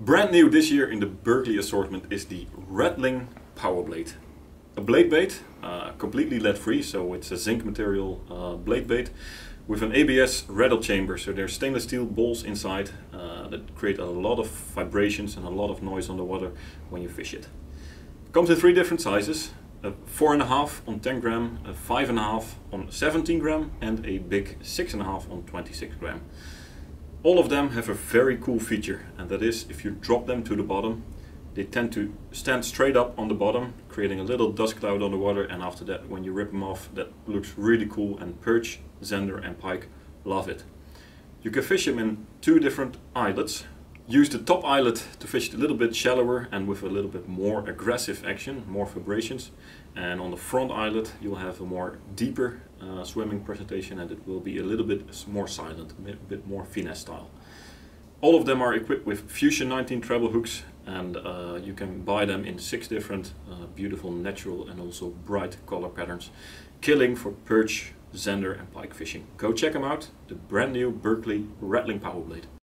Brand new this year in the Berkley assortment is the Rattling Power Blade. A blade bait, uh, completely lead free, so it's a zinc material uh, blade bait with an ABS rattle chamber. So there's stainless steel balls inside uh, that create a lot of vibrations and a lot of noise on the water when you fish it. it comes in three different sizes. A 4.5 on 10 gram, a 5.5 on 17 gram and a big 6.5 on 26 gram. All of them have a very cool feature and that is if you drop them to the bottom they tend to stand straight up on the bottom creating a little dust cloud on the water and after that when you rip them off that looks really cool and perch, zander and pike love it. You can fish them in two different eyelets Use the top eyelet to fish a little bit shallower and with a little bit more aggressive action, more vibrations. And on the front eyelet you'll have a more deeper uh, swimming presentation and it will be a little bit more silent, a bit more finesse style. All of them are equipped with Fusion 19 treble hooks and uh, you can buy them in six different uh, beautiful natural and also bright color patterns. Killing for perch, zander and pike fishing. Go check them out, the brand new Berkley Rattling Power Blade.